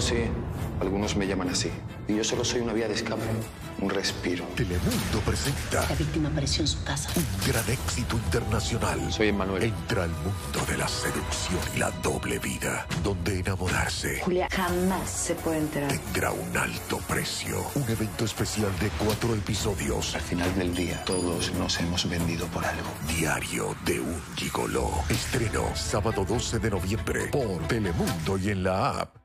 Sí. Algunos me llaman así. Y yo solo soy una vía de escape, un respiro. Telemundo presenta La víctima apareció en su casa. un gran éxito internacional. Soy Emanuel. Entra al mundo de la seducción y la doble vida, donde enamorarse Julia jamás se puede enterar. tendrá un alto precio. Un evento especial de cuatro episodios. Al final del día, todos nos hemos vendido por algo. Diario de un gigoló. Estreno sábado 12 de noviembre por Telemundo y en la app.